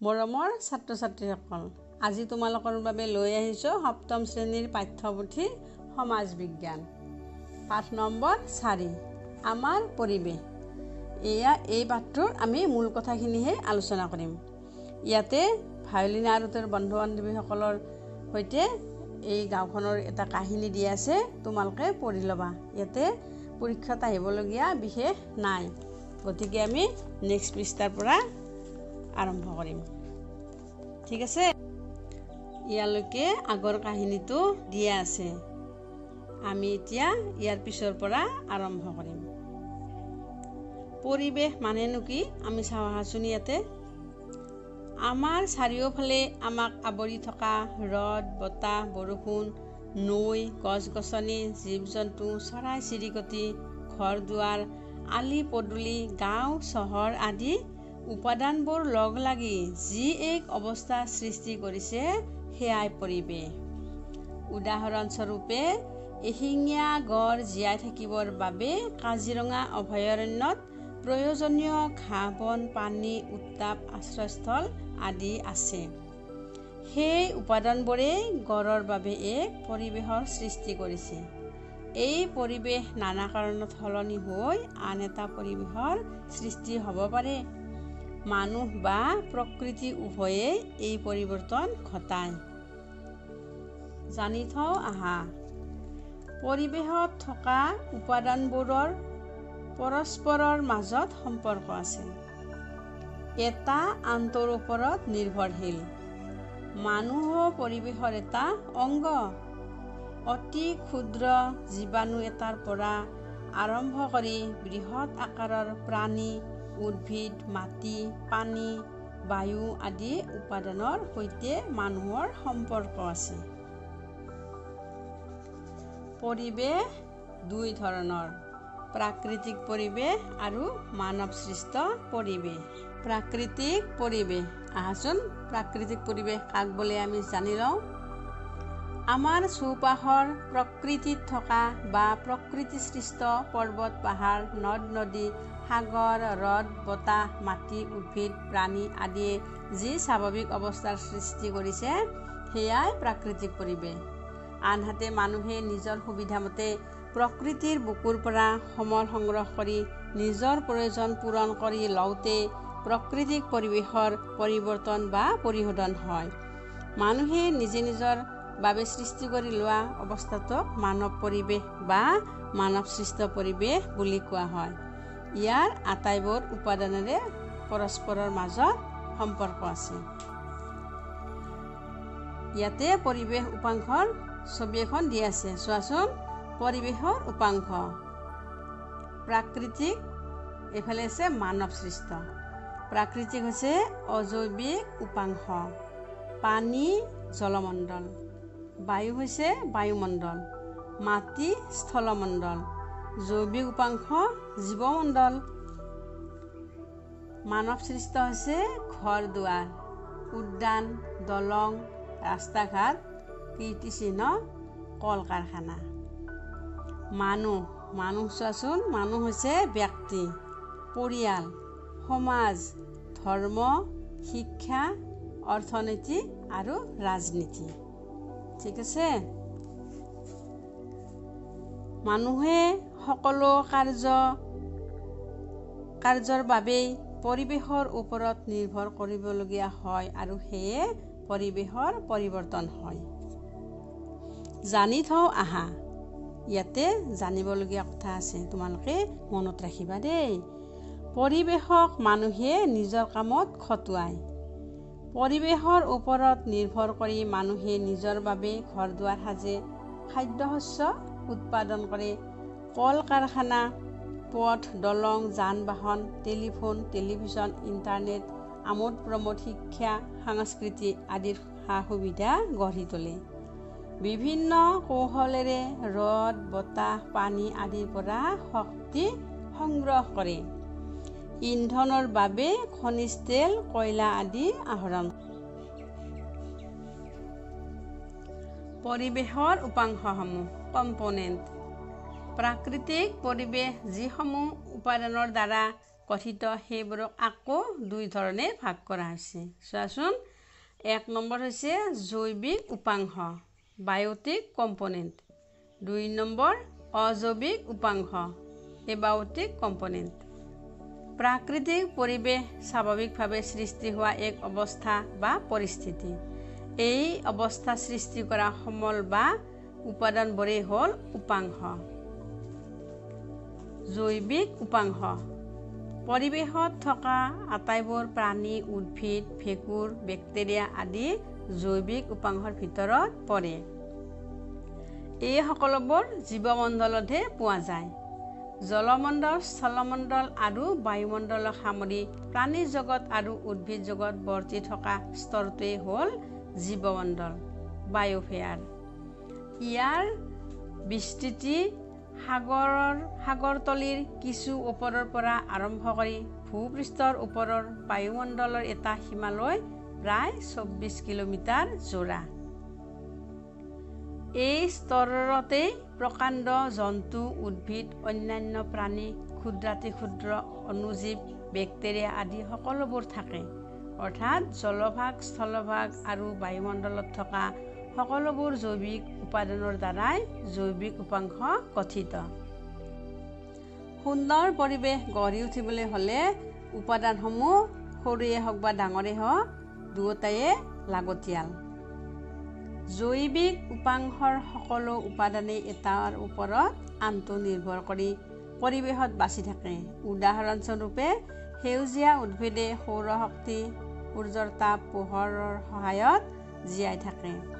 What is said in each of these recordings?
মৰমৰ ছাত্ৰ ছাত্ৰীসকল আজি তোমালোকৰ বাবে লৈ আহিছোঁ সপ্তম শ্ৰেণীৰ পাঠ্যপুথি সমাজ বিজ্ঞান। পাঠ নম্বৰ চাৰি আমাৰ পৰিৱেশ। এয়া এই পাঠটোৰ আমি মূল কথাখিনিহে আলোচনা কৰিম। ইয়াতে ভায়লিনা আৰু তেওঁৰ বন্ধু বান্ধৱীসকলৰ সৈতে এই গাঁওখনৰ এটা কাহিনী দি আছে তোমালোকে পঢ়ি ল'বা। ইয়াতে পৰীক্ষাত আহিবলগীয়া বিশেষ নাই। গতিকে আমি নেক্সট পৃষ্ঠাৰ পৰা আৰম্ভ কৰিম। ঠিক আছে? ইয়ালৈকে আগৰ কাহিনীটো দিয়া আছে। আমি এতিয়া ইয়াৰ পিছৰ পৰা আৰম্ভ কৰিম। পৰিৱেশ মানেনো কি? আমি চাওঁ আহাচোন ইয়াতে। আমাৰ চাৰিওফালে আমাক আৱৰি থকা ৰ'দ বতাহ বৰষুণ নৈ গছ গছনি জীৱ জন্তু চৰাই চিৰিকটি ঘৰ দুৱাৰ আলি পদূলি গাঁও চহৰ আদি উপাদানবোৰ লগ লাগি যি এক অৱস্থা সৃষ্টি কৰিছে সেয়াই পৰিৱেশ উদাহৰণস্বৰূপে এশিঙীয়া গড় জীয়াই থাকিবৰ বাবে কাজিৰঙা অভয়াৰণ্যত প্ৰয়োজনীয় ঘাঁহ বন পানী উত্তাপ আশ্ৰয়স্থল আদি আছে। সেই উপাদানবোৰেই গড়ৰ বাবে এক পৰিৱেশৰ সৃষ্টি কৰিছে। এই পৰিৱেশ নানা কাৰণত সলনি হৈ আন এটা পৰিৱেশৰ সৃষ্টি হ'ব পাৰে। মানুহ বা প্ৰকৃতি উভয়ে এই পৰিৱৰ্তন ঘটায়। জানি থওঁ আহা। পৰিৱেশত থকা উপাদানবোৰৰ পৰস্পৰৰ মাজত সম্পৰ্ক আছে। এটা আনটোৰ ওপৰত নিৰ্ভৰশীল। মানুহো পৰিৱেশৰ এটা অংগ। অতি ক্ষুদ্ৰ জীৱাণু এটাৰ পৰা আৰম্ভ কৰি বৃহৎ আকাৰৰ প্ৰাণী উদ্ভিদ মাটি পানী বায়ু আদি উপাদানৰ সৈতে মানুহৰ সম্পৰ্ক আছে। পৰিৱেশ দুই ধৰণৰ প্ৰাকৃতিক পৰিৱেশ আৰু মানৱ সৃষ্ট পৰিৱেশ। প্ৰাকৃতিক পৰিৱেশ আহাচোন প্ৰাকৃতিক পৰিৱেশ কাক বোলে আমি জানি লওঁ? আমাৰ চৌপাশৰ প্ৰকৃতিত থকা বা প্ৰকৃতি সৃষ্ট পৰ্বত পাহাৰ নদ নদী সাগৰ ৰদ বতাহ মাটি উদ্ভিদ প্ৰাণী আদিয়ে যি স্বাভাৱিক অৱস্থাৰ সৃষ্টি কৰিছে সেয়াই প্ৰাকৃতিক পৰিৱেশ। আনহাতে মানুহে নিজৰ সুবিধামতে প্ৰকৃতিৰ বুকুৰ পৰা সমল সংগ্ৰহ কৰি নিজৰ প্ৰয়োজন পূৰণ কৰি লওঁতে প্ৰাকৃতিক পৰিৱেশৰ পৰিৱৰ্তন বা পৰিশোধন হয়। মানুহে নিজে নিজৰ বাবে সৃষ্টি কৰি লোৱা অৱস্থাটোক মানৱ পৰিৱেশ বা মানৱ সৃষ্ট পৰিৱেশ বুলি কোৱা হয়। ইয়াৰ আটাইবোৰ উপাদানেৰে পৰস্পৰৰ মাজত সম্পৰ্ক আছে। ইয়াতে পৰিৱেশ উপাংশৰ ছবি এখন দি আছে। চোৱাচোন পৰিৱেশৰ উপাংশ। প্ৰাকৃতিক এইফালে আছে মানৱ সৃষ্ট। প্ৰাকৃতিক হৈছে অজৈৱিক উপাংশ। পানী জলমণ্ডল। বায়ু হৈছে বায়ুমণ্ডল। মাটি স্থলমণ্ডল। জৈৱিক উপাংশ জীৱমণ্ডল মানৱ সৃষ্ট হৈছে ঘৰ দুৱাৰ উদ্যান দলং ৰাস্তা ঘাট কীৰ্তিচিহ্ন কল কাৰখানা মানুহ মানুহ চোৱাচোন মানুহ হৈছে ব্যক্তি পৰিয়াল সমাজ ধৰ্ম শিক্ষা অৰ্থনীতি আৰু ৰাজনীতি। ঠিক আছে? মানুহে সকলো কাৰ্য কাৰ্যৰ বাবেই পৰিৱেশৰ ওপৰত নিৰ্ভৰ কৰিবলগীয়া হয় আৰু সেয়ে পৰিৱেশৰ পৰিৱৰ্তন হয়। জানি থওঁ আহা ইয়াতে জানিবলগীয়া কথা আছে তোমালোকে মনত ৰাখিবা দেই। পৰিৱেশক মানুহে নিজৰ কামত খটুৱায়। পৰিৱেশৰ ওপৰত নিৰ্ভৰ কৰি মানুহে নিজৰ বাবে ঘৰ দুৱাৰ সাজে খাদ্য শস্য উৎপাদন কৰে কল কাৰখানা পথ দলং যান বাহন টেলিফোন টেলিভিশ্যন ইণ্টাৰনেট আমোদ প্ৰমোদ শিক্ষা সাংস্কৃতি আদিৰ সা সুবিধা গঢ়ি তোলে। বিভিন্ন কৌশলেৰে ৰদ বতাহ পানী আদিৰ পৰা শক্তি সংগ্ৰহ কৰে। ইন্ধনৰ বাবে খনিজ তেল কয়লা আদি আহৰণ। পৰিৱেশৰ উপাংশসমূহ কম্পনেণ্ট। প্ৰাকৃতিক পৰিৱেশ যিসমূহ উপাদানৰ দ্বাৰা গঠিত সেইবোৰক আকৌ দুই ধৰণে ভাগ কৰা হৈছে। চোৱাচোন এক নম্বৰ হৈছে জৈৱিক উপাংশ বায়'টিক কম্পনেণ্ট। দুই নম্বৰ অজৈৱিক উপাংশ এবায়'টিক কম্পনেণ্ট। প্ৰাকৃতিক পৰিৱেশ স্বাভাৱিকভাৱে সৃষ্টি হোৱা এক অৱস্থা বা পৰিস্থিতি। এই অৱস্থা সৃষ্টি কৰা সমল বা উপাদানবোৰেই হ'ল উপাংশ। জৈৱিক উপাংশ। পৰিৱেশত থকা আটাইবোৰ প্ৰাণী উদ্ভিদ ভেঁকুৰ বেক্টেৰিয়া আদি জৈৱিক উপাংশৰ ভিতৰত পৰে। এই সকলোবোৰ জীৱমণ্ডলতহে পোৱা যায়। জলমণ্ডল স্থলমণ্ডল আৰু বায়ুমণ্ডলক সামৰি প্ৰাণী জগত আৰু উদ্ভিদ জগত বৰ্তি থকা স্তৰটোৱেই হ'ল জীৱমণ্ডল বায়ুফেয়াৰ। ইয়াৰ বিস্তৃতি সাগৰৰ সাগৰতলীৰ কিছু ওপৰৰ পৰা আৰম্ভ কৰি ভূপৃষ্ঠৰ ওপৰৰ বায়ুমণ্ডলৰ এটা সীমালৈ প্ৰায় চৌব্বিছ কিলোমিটাৰ যোৰা এই স্তৰতেই প্ৰকাণ্ড জন্তু উদ্ভিদ অন্যান্য প্ৰাণী ক্ষুদ্ৰাতি ক্ষুদ্ৰ অনুজীৱ বেক্টেৰিয়া আদি সকলোবোৰ থাকে। অৰ্থাৎ জলভাগ স্থলভাগ আৰু বায়ুমণ্ডলত থকা সকলোবোৰ জৈৱিক উপাদানৰ দ্বাৰাই জৈৱিক উপাংশ গঠিত। সুন্দৰ পৰিৱেশ গঢ়ি উঠিবলৈ হ'লে উপাদানসমূহ সৰুৱে হওক বা ডাঙৰেই হওক দুয়োটায়ে লাগতিয়াল। জৈৱিক উপাংশৰ সকলো উপাদানেই এটাৰ ওপৰত আনটো নিৰ্ভৰ কৰি পৰিৱেশত বাচি থাকে। উদাহৰণস্বৰূপে সেউজীয়া উদ্ভিদে সৌৰশক্তি সূৰ্যৰ তাপ পোহৰৰ সহায়ত জীয়াই থাকে।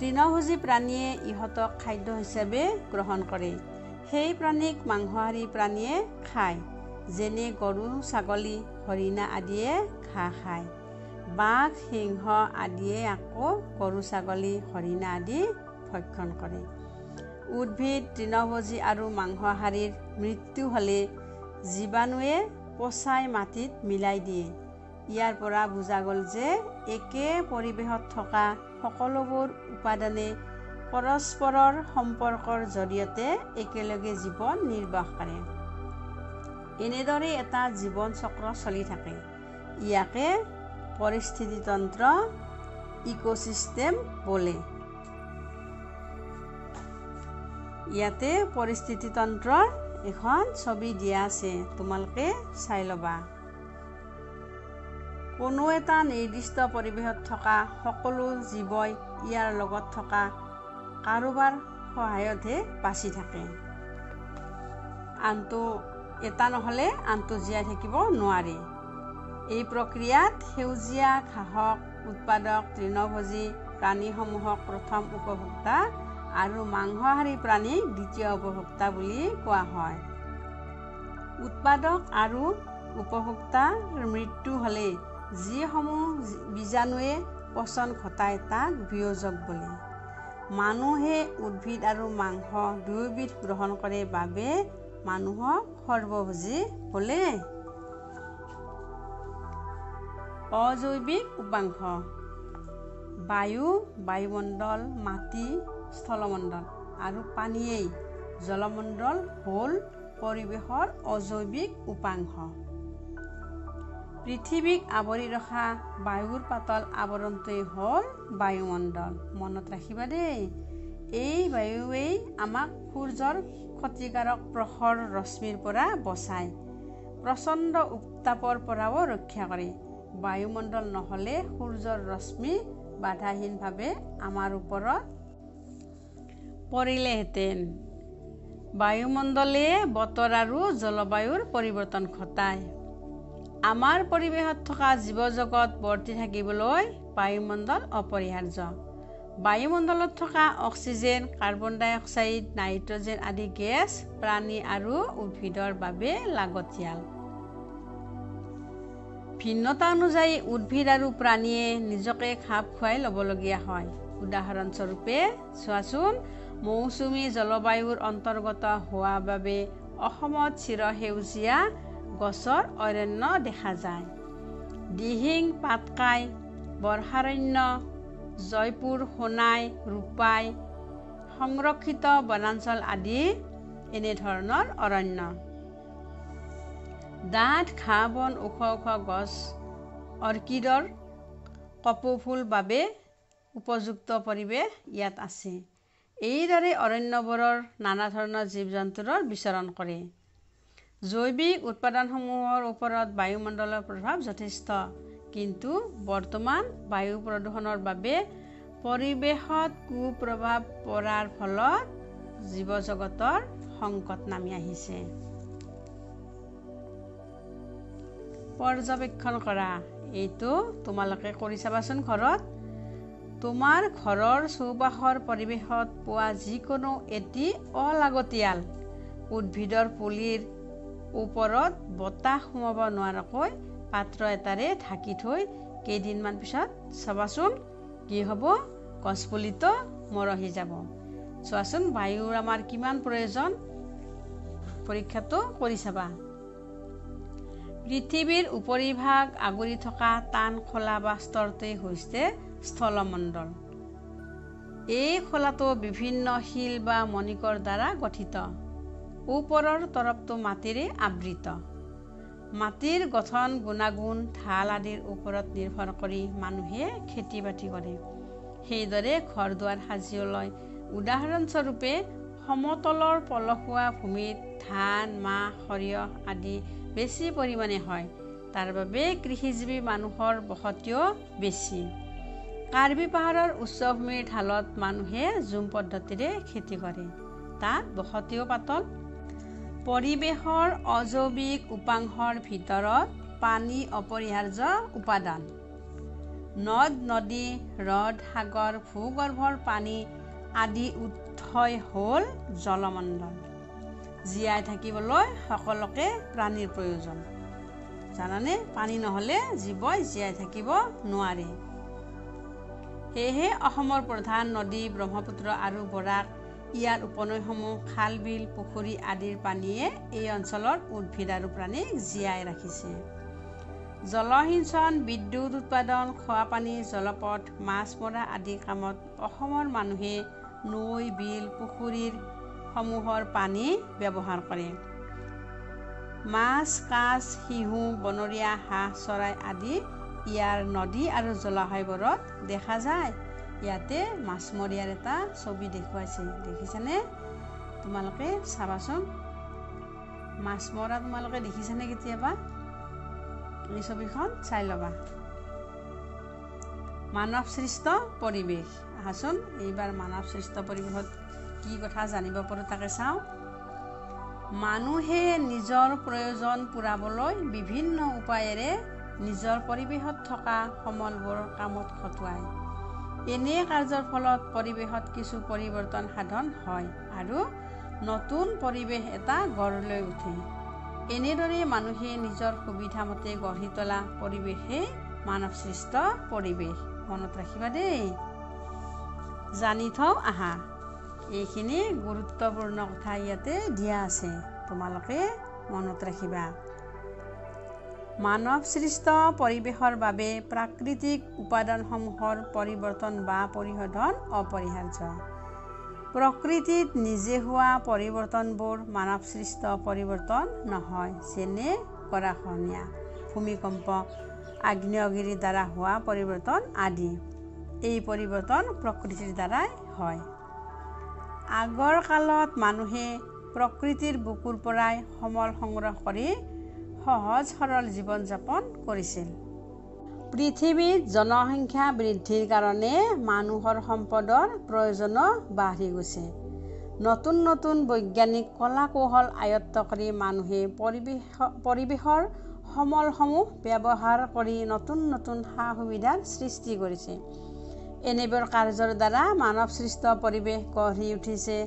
তৃণভোজী প্ৰাণীয়ে ইহঁতক খাদ্য হিচাপে গ্ৰহণ কৰে। সেই প্ৰাণীক মাংসহাৰী প্ৰাণীয়ে খায় যেনে গৰু ছাগলী হৰিণা আদিয়ে ঘাঁহ খায়। বাঘ সিংহ আদিয়ে আকৌ গৰু ছাগলী হৰিণা আদি ভক্ষণ কৰে। উদ্ভিদ তৃণভোজী আৰু মাংসহাৰীৰ মৃত্যু হ'লে জীৱাণুৱে পচাই মাটিত মিলাই দিয়ে। ইয়াৰ পৰা বুজা গ'ল যে একে পৰিৱেশত থকা সকলোবোৰ উপাদানে পৰস্পৰৰ সম্পৰ্কৰ জৰিয়তে একেলগে জীৱন নিৰ্বাহ কৰে। এনেদৰে এটা জীৱন চক্ৰ চলি থাকে। ইয়াকে পৰিস্থিতিতন্ত্ৰ ইক'চিষ্টেম বোলে। ইয়াতে পৰিস্থিতিতন্ত্ৰৰ এখন ছবি দিয়া আছে। তোমালোকে চাই ল'বা। কোনো এটা নিৰ্দিষ্ট পৰিৱেশত থকা সকলো জীৱই ইয়াৰ লগত থকা কাৰোবাৰ সহায়তহে বাচি থাকে। আনটো এটা নহ'লে আনটো জীয়াই থাকিব নোৱাৰে। এই প্ৰক্ৰিয়াত সেউজীয়া ঘাঁহক উৎপাদক তৃণভোজী প্ৰাণীসমূহক প্ৰথম উপভোক্তা আৰু মাংসহাৰী প্ৰাণীক দ্বিতীয় উপভোক্তা বুলি কোৱা হয়। উৎপাদক আৰু উপভোক্তাৰ মৃত্যু হ'লে যিসমূহ বীজাণুৱে পচন ঘটায় তাক বিয়োজক বোলে। মানুহে উদ্ভিদ আৰু মাংস দুয়োবিধ গ্ৰহণ কৰে বাবে মানুহক সৰ্বভোজী বোলে। অজৈৱিক উপাংশ। বায়ু বায়ুমণ্ডল মাটি স্থলমণ্ডল আৰু পানীয়েই জলমণ্ডল হ'ল পৰিৱেশৰ অজৈৱিক উপাংশ। পৃথিৱীক আৱৰি ৰখা বায়ুৰ পাতল আৱৰণটোৱেই হ'ল বায়ুমণ্ডল। মনত ৰাখিবা দেই এই বায়ুৱেই আমাক সূৰ্যৰ ক্ষতিকাৰক প্ৰখৰ ৰশ্মিৰ পৰা বচায়। প্ৰচণ্ড উত্তাপৰ পৰাও ৰক্ষা কৰে। বায়ুমণ্ডল নহ'লে সূৰ্যৰ ৰশ্মি বাধাহীনভাৱে আমাৰ ওপৰত পৰিলেহেঁতেন। বায়ুমণ্ডলে বতৰ আৰু জলবায়ুৰ পৰিৱৰ্তন ঘটায়। আমাৰ পৰিৱেশত থকা জীৱ জগত বৰ্তি থাকিবলৈ বায়ুমণ্ডল অপৰিহাৰ্য। বায়ুমণ্ডলত থকা oxygen carbon dioxide nitrogen আদি গেছ প্ৰাণী আৰু উদ্ভিদৰ বাবে লাগতিয়াল। ভিন্নতা অনুযায়ী উদ্ভিদ আৰু প্ৰাণীয়ে নিজকে খাপ খুৱাই ল'বলগীয়া হয়। উদাহৰণস্বৰূপে চোৱাচোন মৌচুমী জলবায়ুৰ অন্তৰ্গত হোৱা বাবে অসমত চিৰসেউজীয়া গছৰ অৰণ্য দেখা যায়। দিহিং পাটকাই বৰ্ষাৰণ্য জয়পুৰ সোণাই ৰূপাই সংৰক্ষিত বনাঞ্চল আদি এনেধৰণৰ অৰণ্য। ডাঠ ঘাঁহ বন ওখ ওখ গছ অৰ্কিডৰ কপৌফুল বাবে উপযুক্ত পৰিৱেশ ইয়াত আছে। এইদৰে অৰণ্যবোৰৰ নানা ধৰণৰ জীৱ জন্তুৰৰ বিচৰণ কৰে। জৈৱিক উৎপাদনসমূহৰ ওপৰত বায়ুমণ্ডলৰ প্ৰভাৱ যথেষ্ট। কিন্তু বৰ্তমান বায়ু প্ৰদূষণৰ বাবে পৰিৱেশত কুপ্ৰভাৱ পৰাৰ ফলত জীৱ জগতৰ সংকট নামি আহিছে। পৰ্যবেক্ষণ কৰা এইটো তোমালোকে কৰি চাবাচোন ঘৰত। তোমাৰ ঘৰৰ চৌপাশৰ পৰিৱেশত পোৱা যিকোনো এটি অলাগতিয়াল উদ্ভিদৰ পুলিৰ ওপৰত বতাহ সোমাব নোৱাৰাকৈ পাত্ৰ এটাৰে ঢাকি থৈ কেইদিনমান পিছত চাবাচোন কি হ'ব গছপুলিটো মৰহি যাব। চোৱাচোন বায়ুৰ আমাৰ কিমান প্ৰয়োজন। পৰীক্ষাটো কৰি চাবা। পৃথিৱীৰ উপৰিভাগ আগুৰি থকা টান খোলা বা স্তৰটোৱেই হৈছে স্থলমণ্ডল। এই খোলাটো বিভিন্ন শিল বা মণিকৰ দ্বাৰা গঠিত। ওপৰৰ তৰফটো মাটিৰে আবৃত। মাটিৰ গঠন গুণাগুণ ঢাল আদিৰ ওপৰত নিৰ্ভৰ কৰি মানুহে খেতি বাতি কৰে। সেইদৰে ঘৰ দুৱাৰ সাজি লয় উদাহৰণস্বৰূপে সমতলৰ পলসুৱা ভূমিত ধান মাহ সৰিয়হ আদি বেছি পৰিমাণে হয়। তাৰ বাবে কৃষিজীৱী মানুহৰ বসতিও বেছি। কাৰ্বি পাহাৰৰ উচ্চভূমিৰ ঢালত মানুহে জুম পদ্ধতিৰে খেতি কৰে। তাত বসতিও পাতল পৰিৱেশৰ অজৈৱিক উপাংশৰ ভিতৰত পানী অপৰিহাৰ্য উপাদান। নদ নদী হ্ৰদ সাগৰ ভূগৰ্ভৰ পানী আদি উৎসই হ'ল জলমণ্ডল জীয়াই থাকিবলৈ সকলোকে প্ৰাণীৰ প্ৰয়োজন। জানানে পানী নহ'লে জীৱই জীয়াই থাকিব নোৱাৰে। সেয়েহে অসমৰ প্ৰধান নদী ব্ৰহ্মপুত্ৰ আৰু বৰাক ইয়াৰ উপনৈসমূহ খাল বিল পুখুৰী আদিৰ পানীয়ে এই অঞ্চলৰ উদ্ভিদ আৰু প্ৰাণীক জীয়াই ৰাখিছে। জলসিঞ্চন বিদ্যুৎ উৎপাদন খোৱাপানী জলপথ মাছ মৰা আদি কামত অসমৰ মানুহে নৈ বিল পুখুৰীৰ সমূহৰ পানী ব্যৱহাৰ কৰে। মাছ কাছ শিহু বনৰীয়া হাঁহ চৰাই আদি ইয়াৰ নদী আৰু জলাশয়বোৰত দেখা যায়। ইয়াতে মাছমৰীয়াৰ এটা ছবি দেখুৱাইছে। দেখিছানে? তোমালোকে চাবাচোন। মাছ মৰা তোমালোকে দেখিছানে কেতিয়াবা? এই ছবিখন চাই ল'বা। মানৱ সৃষ্ট পৰিৱেশ। আহাচোন এইবাৰ মানৱ সৃষ্ট পৰিৱেশত কি কথা জানিব পাৰোঁ তাকে চাওঁ। মানুহে নিজৰ প্ৰয়োজন পূৰাবলৈ বিভিন্ন উপায়েৰে নিজৰ পৰিৱেশত থকা সমলবোৰ কামত খটুৱায়। এনে কাৰ্যৰ ফলত পৰিৱেশত কিছু পৰিৱৰ্তন সাধন হয় আৰু নতুন পৰিৱেশ এটা গঢ় লৈ উঠে। এনেদৰে মানুহে নিজৰ সুবিধামতে গঢ়ি তোলা পৰিৱেশেই মানৱ সৃষ্ট পৰিৱেশ। মনত ৰাখিবা দেই। জানি থওঁ আহা। এইখিনি গুৰুত্বপূৰ্ণ কথা ইয়াতে দিয়া আছে। তোমালোকে মনত ৰাখিবা। মানৱ সৃষ্ট পৰিৱেশৰ বাবে প্ৰাকৃতিক উপাদানসমূহৰ পৰিৱৰ্তন বা পৰিশোধন অপৰিহাৰ্য। প্ৰকৃতিত নিজে হোৱা পৰিৱৰ্তনবোৰ মানৱ সৃষ্ট পৰিৱৰ্তন নহয় যেনে গৰাখহনীয়া ভূমিকম্প আগ্নেয়গিৰিৰ দ্বাৰা হোৱা পৰিৱৰ্তন আদি। এই পৰিৱৰ্তন প্ৰকৃতিৰ দ্বাৰাই হয়। আগৰ কালত মানুহে প্ৰকৃতিৰ বুকুৰ পৰাই সমল সংগ্ৰহ কৰি সহজ সৰল জীৱন যাপন কৰিছিল। পৃথিৱীত জনসংখ্যা বৃদ্ধিৰ কাৰণে মানুহৰ সম্পদৰ প্ৰয়োজনো বাঢ়ি গৈছে। নতুন নতুন বৈজ্ঞানিক কলা কৌশল আয়ত্ত কৰি মানুহে পৰিৱেশ পৰিৱেশৰ সমলসমূহ ব্যৱহাৰ কৰি নতুন নতুন সা সুবিধাৰ সৃষ্টি কৰিছে। এনেবোৰ কাৰ্যৰ দ্বাৰা মানৱ সৃষ্ট পৰিৱেশ গঢ়ি উঠিছে।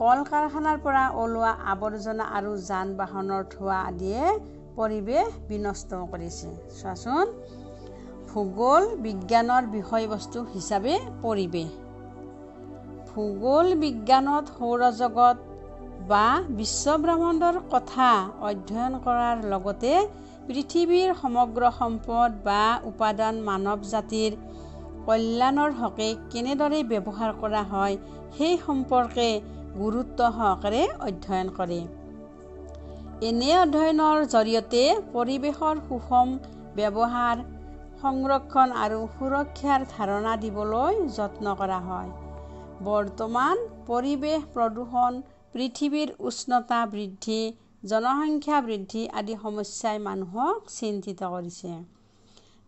কল কাৰখানাৰ পৰা ওলোৱা আৱৰ্জনা আৰু যান বাহনৰ ধোঁৱা আদিয়ে পৰিৱেশ বিনষ্ট কৰিছে চোৱাচোন ভূগোল বিজ্ঞানৰ বিষয়বস্তু হিচাপে পৰিৱেশ। ভূগোল বিজ্ঞানত সৌৰজগত বা বিশ্বব্ৰহ্মাণ্ডৰ কথা অধ্যয়ন কৰাৰ লগতে পৃথিৱীৰ সমগ্ৰ সম্পদ বা উপাদান মানৱ জাতিৰ কল্যাণৰ হকে কেনেদৰে ব্যৱহাৰ কৰা হয় সেই সম্পৰ্কে গুৰুত্ব সহকাৰে অধ্যয়ন কৰে। এনে অধ্যয়নৰ জৰিয়তে পৰিৱেশৰ সুষম ব্যৱহাৰ সংৰক্ষণ আৰু সুৰক্ষাৰ ধাৰণা দিবলৈ যত্ন কৰা হয়। বৰ্তমান পৰিৱেশ প্ৰদূষণ পৃথিৱীৰ উষ্ণতা বৃদ্ধি জনসংখ্যা বৃদ্ধি আদি সমস্যাই মানুহক চিন্তিত কৰিছে।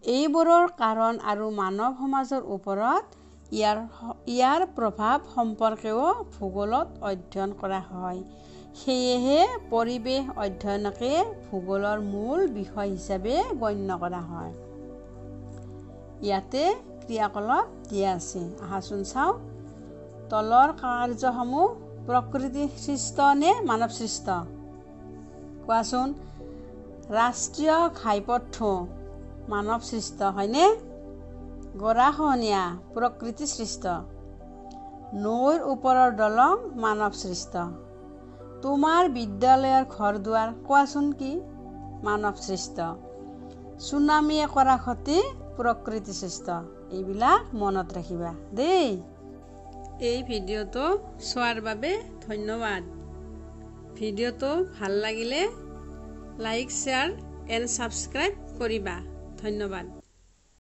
এইবোৰৰ কাৰণ আৰু মানৱ সমাজৰ ওপৰত ইয়াৰ ইয়াৰ প্ৰভাৱ সম্পৰ্কেও ভূগোলত অধ্যয়ন কৰা হয়। সেয়েহে পৰিৱেশ অধ্যয়নকে ভূগোলৰ মূল বিষয় হিচাপে গণ্য কৰা হয়। ইয়াতে ক্ৰিয়াকলাপ দিয়া আছে। আহাচোন চাওঁ। তলৰ কাৰ্যসমূহ প্ৰকৃতি সৃষ্ট নে মানৱ সৃষ্ট কোৱাচোন। ৰাষ্ট্ৰীয় ঘাইপথ মানৱ সৃষ্ট হয়নে? গৰাখহনীয়া প্ৰকৃতি সৃষ্ট নৈৰ ওপৰৰ দলং মানৱ সৃষ্ট তোমাৰ বিদ্যালয়ৰ ঘৰ দুৱাৰ কোৱাচোন কি? মানৱ সৃষ্ট। চুনামীয়ে কৰা ক্ষতি প্ৰকৃতি সৃষ্ট। এইবিলাক মনত ৰাখিবা দেই। এই ভিডিঅ'টো চোৱাৰ বাবে ধন্যবাদ। ভিডিঅ'টো ভাল লাগিলে লাইক শ্বেয়াৰ এণ্ড ছাবস্ক্ৰাইব কৰিবা। ধন্যবাদ।